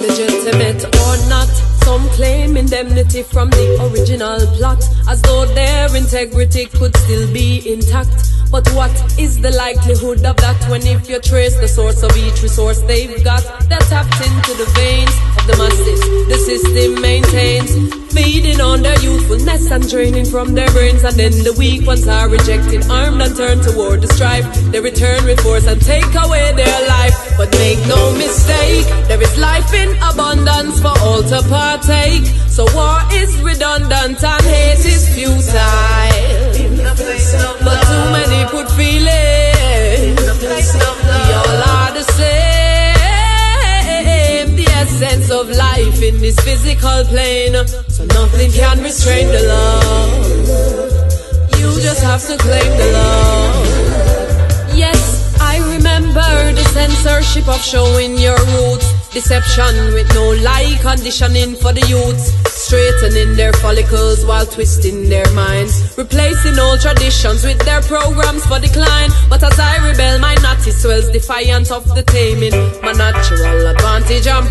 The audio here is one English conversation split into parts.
Legitimate or not, some claim indemnity from the original plot, as though their integrity could still be intact. But what is the likelihood of that when if you trace the source of each resource they've got? They're tapped into the veins of the masses the system on their youthfulness and draining from their brains. And then the weak ones are rejected, armed and turned toward the strife. They return with force and take away their life. But make no mistake, there is life in abundance for all to partake. So war is redundant and hate is futile. But too many put feelings. We all are the same. The essence of life in this physical plane. Nothing can restrain the love. You just have to claim the love. Yes, I remember the censorship of showing your roots. Deception with no lie conditioning for the youths. Straightening their follicles while twisting their minds. Replacing old traditions with their programs for decline. But as I rebel, my natty swells defiant of the taming. I'm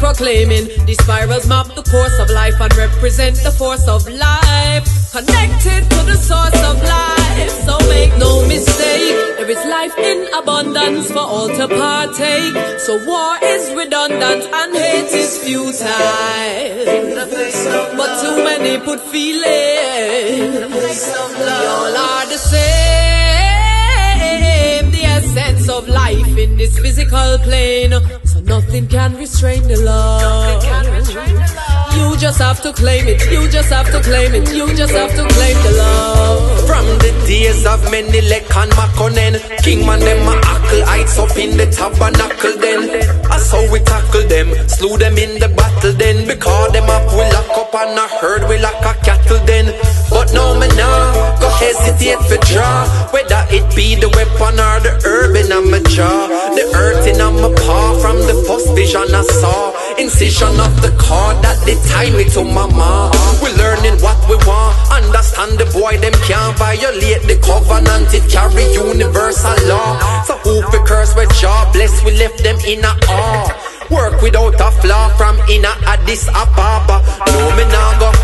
proclaiming. These spirals map the course of life and represent the force of life. Connected to the source of life. So make no mistake, there is life in abundance for all to partake. So war is redundant and hate is futile. But too many put feelings. We all are the same. The essence of life in this physical plane. So nothing can restrain the love. You just have to claim it. You just have to claim it. You just have to claim the love. From the days of Menelek and Makonnen, King man them a hackle heights up in the tabernacle then. That's how we tackle them, slew them in the battle then. Because them up we lock up and a herd we lock a cattle then. But no me nah, go hesitate for draw. Whether it be the saw. Incision of the cord that they tie me to my mom. We learning what we want. Understand the boy them can't violate the covenant. It carry universal law. So who fi curse with bless? We left them in a awe. Work without a flaw from inner Addis Ababa. No me nah go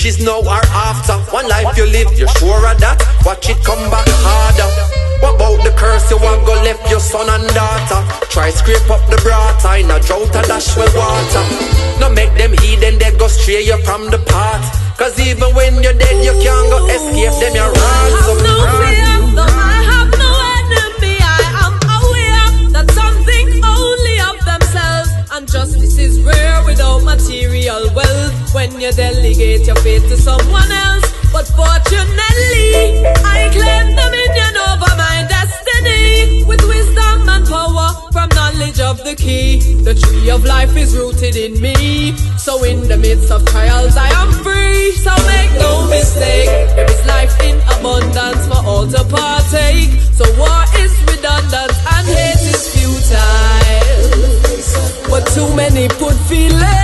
Riches now or after? One life you live, you're sure of that? Watch it come back harder. What about the curse you want go left your son and daughter? Try scrape up the brata in a drought and dash with water. No make them heathen, they go stray you from the path. Cause even when you're dead, you can't go escape When you delegate your fate to someone else, but fortunately, I claim dominion over my destiny with wisdom and power from knowledge of the key. The tree of life is rooted in me, so in the midst of trials, I am free. So make no mistake, there is life in abundance for all to partake. So war is redundant and hate is futile. But too many put feelings,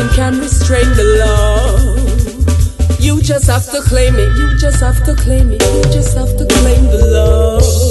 nothing can restrain the love. You just have to claim it, you just have to claim it, you just have to claim the love.